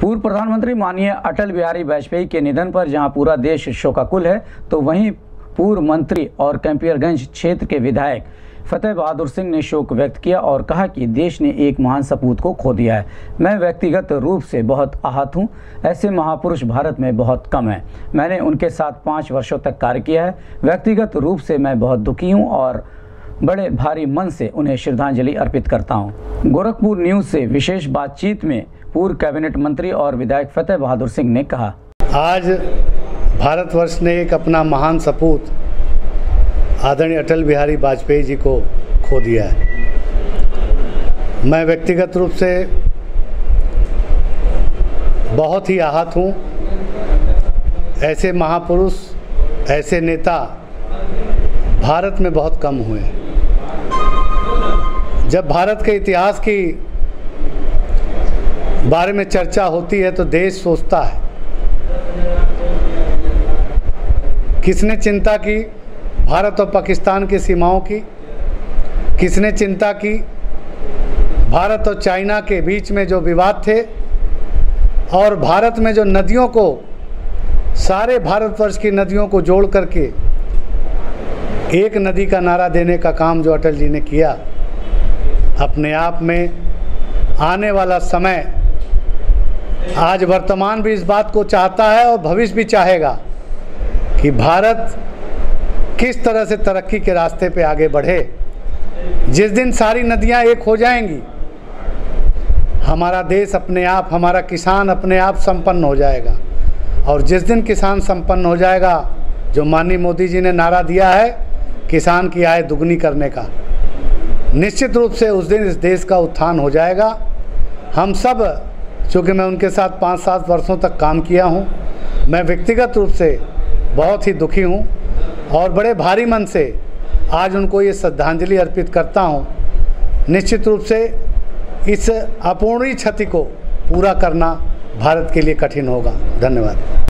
पूर्व प्रधानमंत्री माननीय अटल बिहारी वाजपेयी के निधन पर जहाँ पूरा देश शोकाकुल है तो वहीं पूर्व मंत्री और कैंपियरगंज क्षेत्र के विधायक फतेह बहादुर सिंह ने शोक व्यक्त किया और कहा कि देश ने एक महान सपूत को खो दिया है। मैं व्यक्तिगत रूप से बहुत आहत हूँ। ऐसे महापुरुष भारत में बहुत कम हैं। मैंने उनके साथ पाँच वर्षों तक कार्य किया है। व्यक्तिगत रूप से मैं बहुत दुखी हूँ और बड़े भारी मन से उन्हें श्रद्धांजलि अर्पित करता हूँ। गोरखपुर न्यूज़ से विशेष बातचीत में पूर्व कैबिनेट मंत्री और विधायक फतेह बहादुर सिंह ने कहा। आज भारतवर्ष ने एक अपना महान सपूत, आदरणीय अटल बिहारी वाजपेयी जी को खो दिया है। मैं व्यक्तिगत रूप से बहुत ही आहत हूँ। ऐसे महापुरुष, ऐसे नेता भारत में बहुत कम हुए हैं। जब भारत के इतिहास की बारे में चर्चा होती है तो देश सोचता है। किसने चिंता की भारत और पाकिस्तान की सीमाओं की? किसने चिंता की भारत और चाइना के बीच में जो विवाद थे? और भारत में जो नदियों को, सारे भारतवर्ष की नदियों को जोड़ करके एक नदी का नारा देने का काम जो अटल जी ने किया अपने आप में आने वाला समय आज वर्तमान भी इस बात को चाहता है और भविष्य भी चाहेगा कि भारत किस तरह से तरक्की के रास्ते पे आगे बढ़े। जिस दिन सारी नदियाँ एक हो जाएँगी, हमारा देश अपने आप, हमारा किसान अपने आप संपन्न हो जाएगा। और जिस दिन किसान संपन्न हो जाएगा, जो माननीय मोदी जी ने नारा दिया है, किसान की आय दुगनी करने का। निश्चित रूप से उस दिन इस देश का उत्थान हो जाएगा। हम सब, चूँकि मैं उनके साथ पाँच सात वर्षों तक काम किया हूँ, मैं व्यक्तिगत रूप से बहुत ही दुखी हूँ और बड़े भारी मन से आज उनको ये श्रद्धांजलि अर्पित करता हूँ। निश्चित रूप से इस अपूर्णीय क्षति को पूरा करना भारत के लिए कठिन होगा। धन्यवाद।